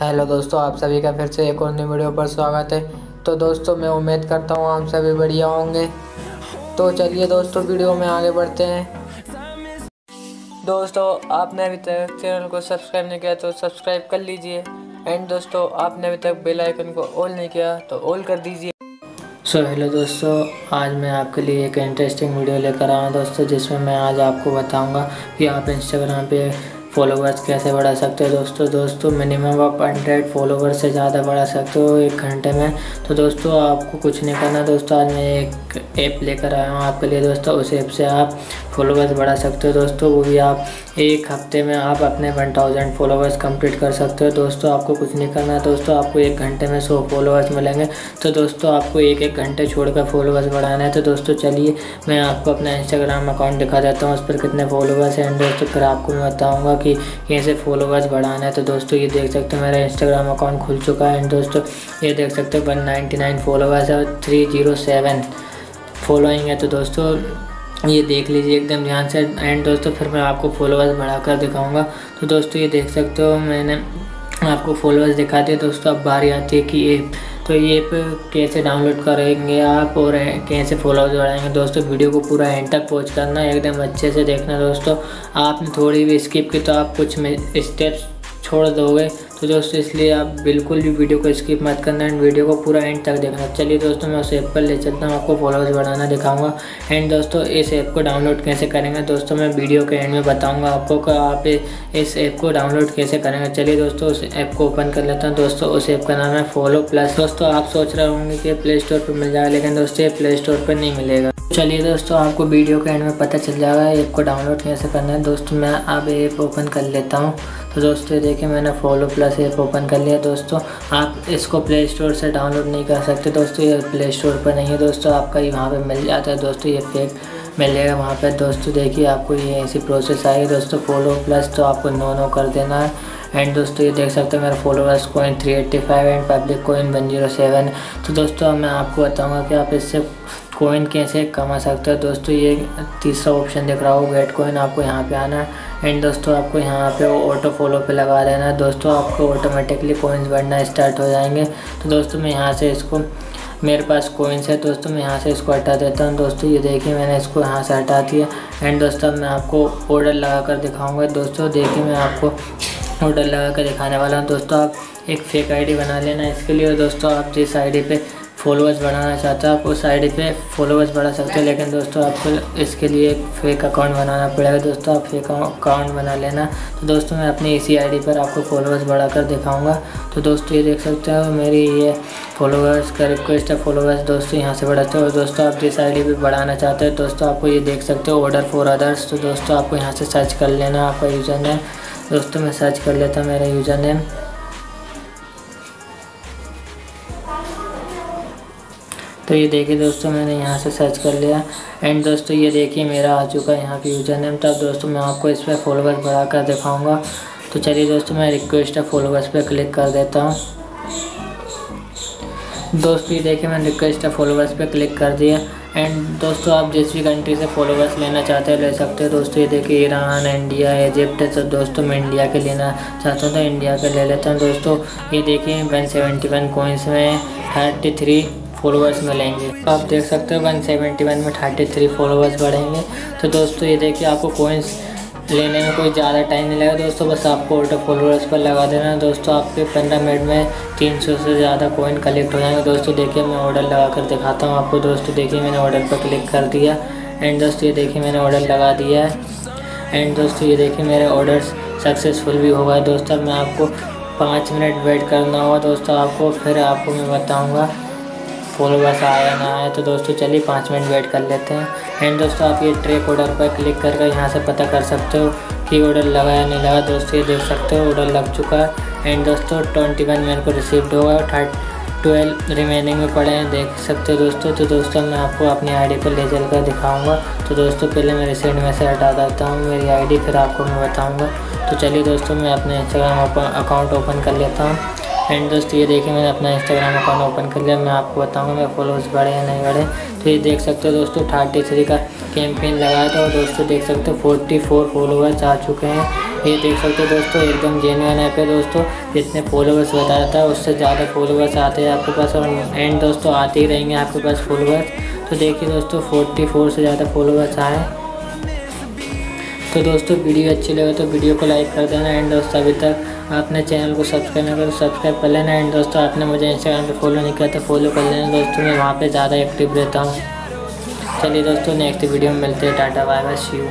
Hello दोस्तों आप सभी का फिर से एक और नई वीडियो पर स्वागत है। तो दोस्तों मैं उम्मीद करता हूँ आप सभी बढ़िया होंगे। तो चलिए दोस्तों वीडियो में आगे बढ़ते हैं। दोस्तों आपने अभी तक चैनल को सब्सक्राइब नहीं किया तो सब्सक्राइब कर लीजिए। एंड दोस्तों आपने अभी तक बेल आइकन को ऑल नहीं किया तो ऑल कर दीजिए। सो so, हेलो दोस्तों आज मैं आपके लिए एक इंटरेस्टिंग वीडियो लेकर आया दोस्तों जिसमें मैं आज आपको बताऊँगा कि आप इंस्टाग्राम पे फॉलोवर्स कैसे बढ़ा सकते हो दोस्तों? दोस्तों मिनिमम आप हंड्रेड फॉलोवर्स से ज़्यादा बढ़ा सकते हो एक घंटे में। तो दोस्तों, आपको कुछ नहीं करना। दोस्तों, आज मैं एक ऐप लेकर आया हूँ आपके लिए। दोस्तों, उस ऐप से आप फॉलोवर्स बढ़ा सकते हो दोस्तों, वो भी आप एक हफ़्ते में आप अपने वन थाउज़ेंड फॉलोवर्स कंप्लीट कर सकते हो। दोस्तों, आपको कुछ नहीं करना है। दोस्तों, आपको एक घंटे में सौ फॉलोवर्स मिलेंगे। तो दोस्तों, आपको एक एक घंटे छोड़कर फॉलोवर्स बढ़ाना है। तो दोस्तों, चलिए, मैं आपको अपना इंस्टाग्राम अकाउंट दिखा देता हूँ। उस पर कितने फॉलोवर्स हैं। दोस्तों, फिर आपको मैं बताऊँगा कि कैसे फॉलोवर्स बढ़ाना है। तो दोस्तों, ये देख सकते हो, मेरा इंस्टाग्राम अकाउंट खुल चुका है। एंड दोस्तों, ये देख सकते हो वन नाइन्टी नाइन फॉलोवर्स है और थ्री ज़ीरो सेवन फॉलोइंग है। तो दोस्तों ये देख लीजिए एकदम ध्यान से। एंड दोस्तों, फिर मैं आपको फॉलोवर्स बढ़ाकर दिखाऊँगा। तो दोस्तों, ये देख सकते हो, मैंने आपको फॉलोअर्स दिखा दिए। दोस्तों, अब बारी आती है कि ये तो ये ऐप कैसे डाउनलोड करेंगे आप और कैसे फॉलोअर्स बढ़ाएँगे? दोस्तों वीडियो को पूरा एंड तक पहुँच करना, एकदम अच्छे से देखना। दोस्तों, आपने थोड़ी भी स्किप की तो आप कुछ स्टेप्स छोड़ दोगे। तो दोस्तों, इसलिए आप बिल्कुल भी वीडियो को स्किप मत करना एंड वीडियो को पूरा एंड तक देखना। चलिए दोस्तों, मैं उस ऐप पर ले चलता हूँ, आपको फॉलोअर्स बढ़ाना दिखाऊँगा। एंड दोस्तों, इस ऐप को डाउनलोड कैसे करेंगे? दोस्तों, मैं वीडियो के एंड में बताऊँगा आपको कि आप इस ऐप को डाउनलोड कैसे करेंगे। चलिए दोस्तों, उस ऐप को ओपन कर लेता हूँ। दोस्तों, उस ऐप का नाम है फॉलो प्लस दोस्तों, आप सोच रहे होंगे कि प्ले स्टोर पर मिल जाएगा, लेकिन दोस्तों, ये प्ले स्टोर पर नहीं मिलेगा। चलिए दोस्तों, आपको वीडियो के एंड में पता चल जाएगा ऐप को डाउनलोड कैसे करना है। दोस्तों, मैं अब ऐप ओपन कर लेता हूँ। तो दोस्तों देखिए, मैंने फॉलो प्लस ऐप ओपन कर लिया। दोस्तों, आप इसको प्ले स्टोर से डाउनलोड नहीं कर सकते। दोस्तों, ये प्ले स्टोर पर नहीं है। दोस्तों, आपका ये वहाँ पर मिल जाता है। दोस्तों, ये फेक मिल जाएगा वहाँ पर दोस्तों, देखिए, आपको ये ऐसी प्रोसेस आएगी। दोस्तों फॉलो प्लस तो आपको नो नो कर देना है। एंड दोस्तों, ये देख सकते हो, मेरा followers coin three eighty five and public coin one zero seven तो दोस्तों, मैं आपको बताऊँगा कि आप इससे कोइन कैसे कमा सकते हो? दोस्तों, ये तीसरा ऑप्शन दिख रहा हो गेट कोइन आपको यहाँ पे आना है। एंड दोस्तों, आपको यहाँ पे ऑटो फॉलो पे लगा देना है। दोस्तों, आपको ऑटोमेटिकली कोइंस बढ़ना स्टार्ट हो जाएँगे। तो दोस्तों, मैं यहाँ से इसको, मेरे पास कोइंस है, दोस्तों, मैं यहाँ से इसको हटा देता हूँ। दोस्तों, ये देखिए, मैंने इसको यहाँ से हटा दिया। एंड दोस्तों मैं आपको ऑर्डर लगा कर दिखाऊँगा। दोस्तों, देखिए, मैं आपको ऑर्डर लगा कर दिखाने वाला हूँ। दोस्तों, आप एक फेक आईडी बना लेना इसके लिए। दोस्तों, आप जिस आईडी पे फॉलोअर्स बढ़ाना चाहते हो, आप उस आईडी पे फॉलोअर्स बढ़ा सकते हो। लेकिन दोस्तों, आपको इसके लिए एक फेक अकाउंट बनाना पड़ेगा। दोस्तों, आप फेक अकाउंट बना लेना। तो दोस्तों, मैं अपनी इसी आईडी पर आपको फॉलोअर्स बढ़ा कर दिखाऊँगा। तो दोस्तों, ये देख सकते हो, मेरी ये फॉलोअर्स का रिक्वेस्ट है। फॉलोअर्स दोस्तों, यहाँ से बढ़ाते हो। और दोस्तों, आप जिस आई डी बढ़ाना चाहते हो, दोस्तों, आपको ये देख सकते हो ऑर्डर फॉर अदर्स तो दोस्तों, आपको यहाँ से सर्च कर लेना, आपका यूज़र नेम दोस्तों, मैं सर्च कर लेता मेरा यूज़र नेम तो ये देखिए दोस्तों, मैंने यहाँ से सर्च कर लिया। एंड दोस्तों, ये देखिए मेरा आ चुका है यहाँ पे यूज़र नेम तो अब दोस्तों, मैं आपको इस पर फॉलोवर्स बढ़ा कर दिखाऊँगा। तो चलिए दोस्तों, मैं रिक्वेस्ट है फॉलोवर्स पे क्लिक कर देता हूँ। दोस्तों, ये देखिए मैंने रिक्वेस्ट है फॉलोवर्स पे क्लिक कर दिया। एंड दोस्तों, आप जिस भी कंट्री से फॉलोवर्स लेना चाहते हैं, ले सकते हो। दोस्तों, ये देखिए ईरान इंडिया इजिप्ट तो दोस्तों, मैं इंडिया के लेना चाहता हूँ तो इंडिया के ले लेता हूँ। दोस्तों, ये देखिए वन सेवेंटी वन कोइंस में थर्टी थ्री फॉलोवर्स मिलेंगे। तो आप देख सकते हो वन सेवेंटी वन में थर्टी थ्री फॉलोवर्स बढ़ेंगे। तो दोस्तों, ये देखिए आपको कोइंस लेने में कोई ज़्यादा टाइम नहीं लगेगा। दोस्तों, बस आपको ऑटो फॉलोअर्स पर लगा देना है। दोस्तों, आपके पंद्रह मिनट में तीन सौ से ज़्यादा कोइन कलेक्ट हो जाएँगे। दोस्तों, देखिए, मैं ऑर्डर लगा कर दिखाता हूँ आपको। दोस्तों, देखिए, मैंने ऑर्डर पर क्लिक कर दिया। एंड दोस्तों, ये देखिए, मैंने ऑर्डर लगा दिया है। एंड दोस्तों, ये देखिए, मेरे ऑर्डर्स सक्सेसफुल भी होगा दोस्तों मैं आपको पाँच मिनट वेट करना होगा। दोस्तों, आपको फिर आपको मैं बताऊँगा। फॉलोवर्स आया ना आया तो दोस्तों चलिए पाँच मिनट वेट कर लेते हैं। एंड दोस्तों, आप ये ट्रैक ऑर्डर पर क्लिक करके यहाँ से पता कर सकते हो कि ऑर्डर लगा या नहीं लगा। दोस्तों, ये देख सकते हो ऑर्डर लग चुका है। एंड दोस्तों ट्वेंटी वन मेरे को रिसीव्ड होगा थर्ड ट्वेल्व रिमेनिंग में पड़े हैं। देख सकते हो दोस्तों तो दोस्तों, मैं आपको अपनी आईडी पर ले चल कर दिखाऊँगा। तो दोस्तों, पहले मैं रिसेंट में से हटा देता हूँ, मेरी आईडी फिर आपको मैं बताऊँगा। तो चलिए दोस्तों, मैं अपने इंस्टाग्राम अकाउंट ओपन कर लेता हूँ। एंड दोस्तों, ये देखिए मैंने अपना इंस्टाग्राम अकाउंट ओपन कर लिया। मैं आपको बताऊँगा मेरे फॉलोअर्स बढ़े या नहीं बढ़े। तो ये देख सकते हो दोस्तों थर्टी थ्री का कैंपेन लगाया था और दोस्तों देख सकते हो फोर्टी फोर फॉलोअर्स आ चुके हैं। ये देख सकते हो दोस्तों, एकदम जेन्यून ऐप है दोस्तों। जितने फॉलोवर्स बता रहा था, उससे ज़्यादा फॉलोवर्स आते हैं आपके पास और एंड दोस्तों आते ही रहेंगे आपके पास फॉलोवर्स तो देखिए दोस्तों फोर्टी फोर से ज़्यादा फॉलोवर्स आए। तो दोस्तों, वीडियो अच्छी लगे तो वीडियो को लाइक कर देना। एंड दोस्तों, अभी तक आपने चैनल को सब्सक्राइब नहीं करो सब्सक्राइब कर लेना एंड दोस्तों, आपने मुझे इंस्टाग्राम पे फॉलो नहीं किया तो फॉलो कर लेना। दोस्तों, मैं वहाँ पे ज़्यादा एक्टिव रहता हूँ। चलिए दोस्तों नेक्स्ट वीडियो में मिलते हैं। Tata bye bye see you